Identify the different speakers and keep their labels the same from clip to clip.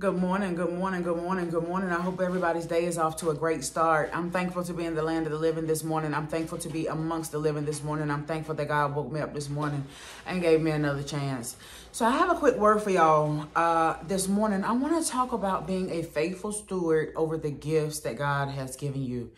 Speaker 1: Good morning, good morning, good morning, good morning. I hope everybody's day is off to a great start. I'm thankful to be in the land of the living this morning. I'm thankful to be amongst the living this morning. I'm thankful that God woke me up this morning and gave me another chance. So, I have a quick word for y'all uh, this morning. I want to talk about being a faithful steward over the gifts that God has given you.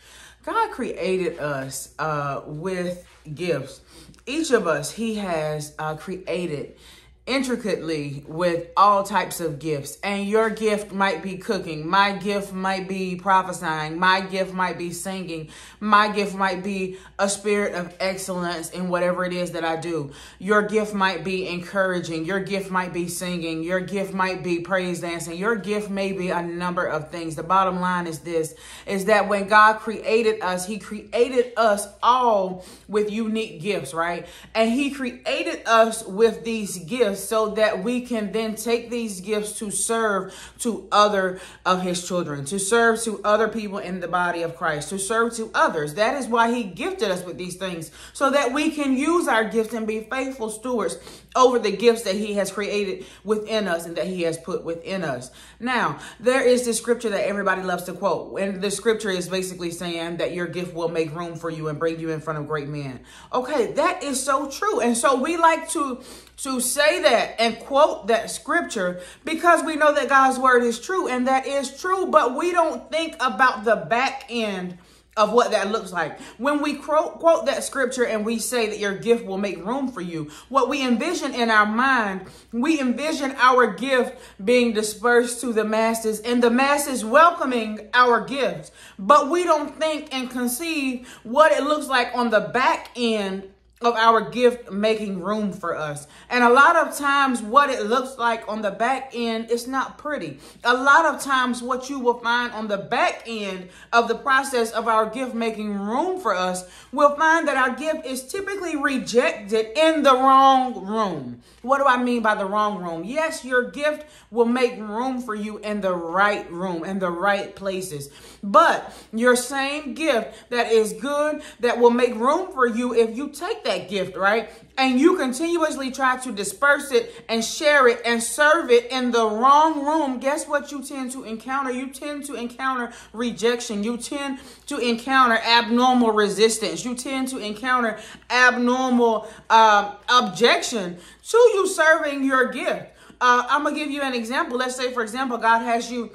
Speaker 1: God created us uh, with gifts. Each of us, He has uh, created intricately with all types of gifts. And your gift might be cooking. My gift might be prophesying. My gift might be singing. My gift might be a spirit of excellence in whatever it is that I do. Your gift might be encouraging. Your gift might be singing. Your gift might be praise dancing. Your gift may be a number of things. The bottom line is this, is that when God created us, he created us all with unique gifts, right? And he created us with these gifts gifts so that we can then take these gifts to serve to other of his children, to serve to other people in the body of Christ, to serve to others. That is why he gifted us with these things so that we can use our gifts and be faithful stewards over the gifts that he has created within us and that he has put within us. Now, there is this scripture that everybody loves to quote, and the scripture is basically saying that your gift will make room for you and bring you in front of great men. Okay, that is so true. And so we like to to say that and quote that scripture because we know that God's word is true and that is true, but we don't think about the back end of what that looks like. When we quote, quote that scripture and we say that your gift will make room for you, what we envision in our mind, we envision our gift being dispersed to the masses and the masses welcoming our gifts. But we don't think and conceive what it looks like on the back end of our gift making room for us. And a lot of times what it looks like on the back end is not pretty. A lot of times what you will find on the back end of the process of our gift making room for us we'll find that our gift is typically rejected in the wrong room. What do I mean by the wrong room? Yes, your gift will make room for you in the right room, in the right places. But your same gift that is good, that will make room for you if you take that that gift, right? And you continuously try to disperse it and share it and serve it in the wrong room, guess what you tend to encounter? You tend to encounter rejection. You tend to encounter abnormal resistance. You tend to encounter abnormal uh, objection to you serving your gift. Uh, I'm going to give you an example. Let's say, for example, God has you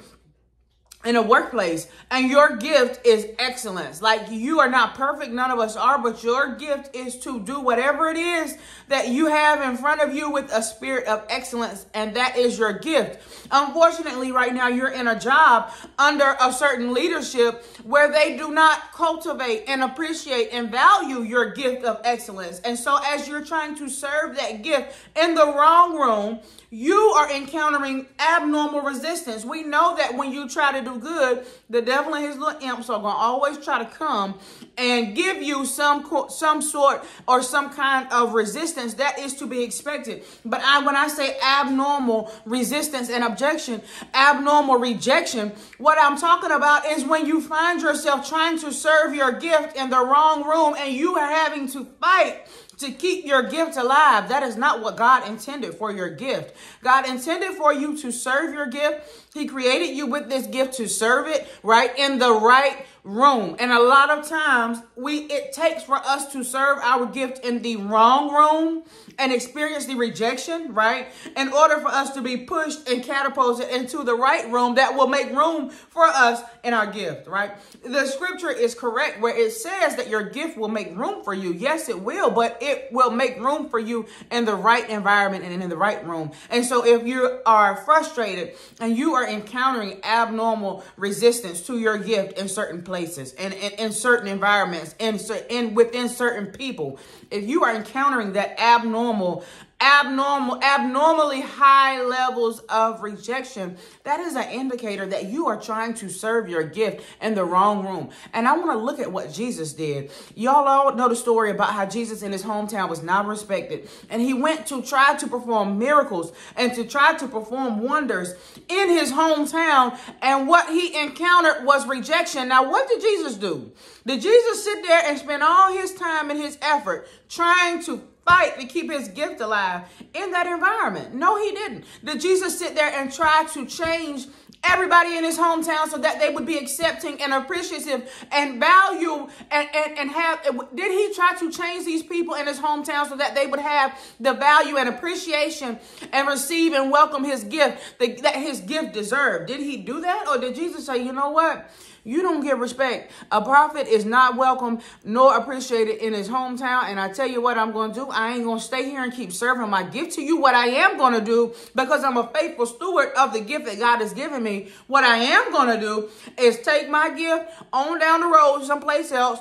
Speaker 1: in a workplace and your gift is excellence. Like you are not perfect. None of us are, but your gift is to do whatever it is that you have in front of you with a spirit of excellence. And that is your gift. Unfortunately, right now you're in a job under a certain leadership where they do not cultivate and appreciate and value your gift of excellence. And so as you're trying to serve that gift in the wrong room, you are encountering abnormal resistance. We know that when you try to do good, the devil and his little imps are going to always try to come and give you some some sort or some kind of resistance that is to be expected. But I, when I say abnormal resistance and objection, abnormal rejection, what I'm talking about is when you find yourself trying to serve your gift in the wrong room and you are having to fight to keep your gift alive. That is not what God intended for your gift. God intended for you to serve your gift. He created you with this gift to serve it, right? In the right room. And a lot of times we it takes for us to serve our gift in the wrong room and experience the rejection, right? In order for us to be pushed and catapulted into the right room that will make room for us in our gift, right? The scripture is correct where it says that your gift will make room for you. Yes, it will, but it will make room for you in the right environment and in the right room. And so if you are frustrated and you are encountering abnormal resistance to your gift in certain places and in, in, certain environments and in, within certain people, if you are encountering that abnormal abnormal, abnormally high levels of rejection, that is an indicator that you are trying to serve your gift in the wrong room. And I want to look at what Jesus did. Y'all all know the story about how Jesus in his hometown was not respected. And he went to try to perform miracles and to try to perform wonders in his hometown. And what he encountered was rejection. Now, what did Jesus do? Did Jesus sit there and spend all his time and his effort trying to fight to keep his gift alive in that environment? No, he didn't. Did Jesus sit there and try to change everybody in his hometown so that they would be accepting and appreciative and value and, and, and have did he try to change these people in his hometown so that they would have the value and appreciation and receive and welcome his gift that his gift deserved did he do that or did jesus say you know what you don't get respect. A prophet is not welcome nor appreciated in his hometown. And I tell you what I'm going to do. I ain't going to stay here and keep serving my gift to you. What I am going to do, because I'm a faithful steward of the gift that God has given me, what I am going to do is take my gift on down the road someplace else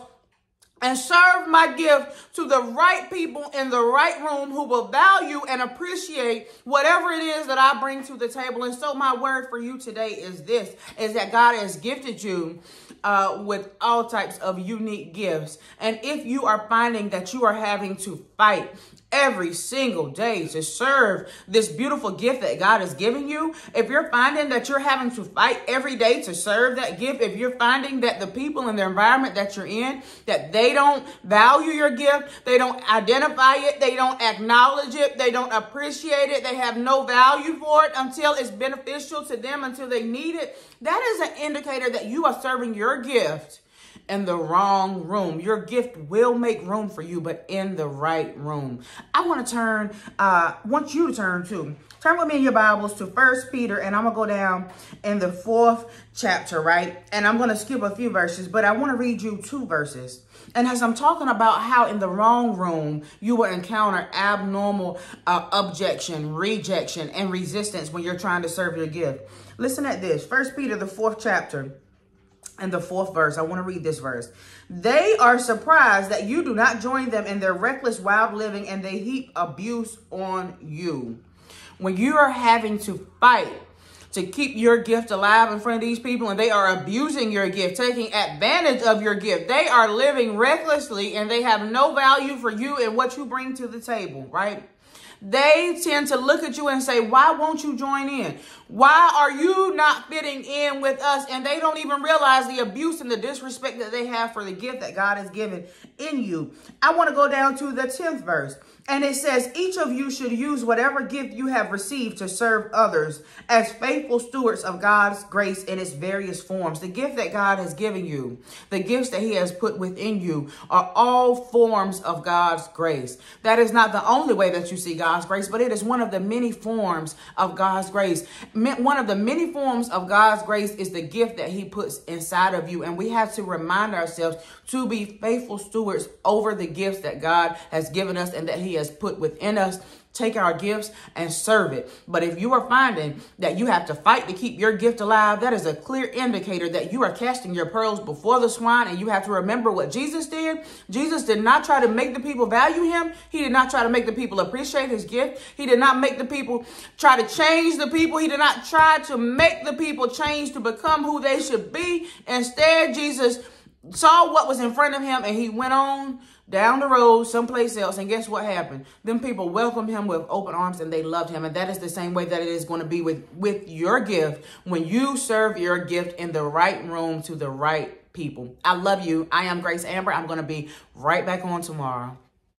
Speaker 1: and serve my gift to the right people in the right room who will value and appreciate whatever it is that I bring to the table. And so my word for you today is this, is that God has gifted you uh, with all types of unique gifts. And if you are finding that you are having to fight every single day to serve this beautiful gift that God is giving you, if you're finding that you're having to fight every day to serve that gift, if you're finding that the people in the environment that you're in, that they don't value your gift, they don't identify it, they don't acknowledge it, they don't appreciate it, they have no value for it until it's beneficial to them, until they need it, that is an indicator that you are serving your gift in the wrong room. Your gift will make room for you, but in the right room. I want to turn, uh, want you to turn to, turn with me in your Bibles to First Peter, and I'm going to go down in the fourth chapter, right? And I'm going to skip a few verses, but I want to read you two verses. And as I'm talking about how in the wrong room, you will encounter abnormal uh, objection, rejection, and resistance when you're trying to serve your gift. Listen at this. First Peter, the fourth chapter and the fourth verse. I want to read this verse. They are surprised that you do not join them in their reckless, wild living and they heap abuse on you. When you are having to fight to keep your gift alive in front of these people and they are abusing your gift, taking advantage of your gift. They are living recklessly and they have no value for you and what you bring to the table, right? they tend to look at you and say, Why won't you join in? Why are you not fitting in with us? And they don't even realize the abuse and the disrespect that they have for the gift that God has given in you. I want to go down to the 10th verse. And it says, each of you should use whatever gift you have received to serve others as faithful stewards of God's grace in its various forms. The gift that God has given you, the gifts that he has put within you are all forms of God's grace. That is not the only way that you see God's grace, but it is one of the many forms of God's grace. One of the many forms of God's grace is the gift that he puts inside of you. And we have to remind ourselves to be faithful stewards over the gifts that God has given us and that he has put within us take our gifts and serve it. But if you are finding that you have to fight to keep your gift alive, that is a clear indicator that you are casting your pearls before the swine. And you have to remember what Jesus did. Jesus did not try to make the people value him. He did not try to make the people appreciate his gift. He did not make the people try to change the people. He did not try to make the people change to become who they should be. Instead, Jesus saw what was in front of him and he went on down the road someplace else and guess what happened? Them people welcomed him with open arms and they loved him and that is the same way that it is going to be with with your gift. When you serve your gift in the right room to the right people. I love you. I am grace amber. I'm going to be right back on tomorrow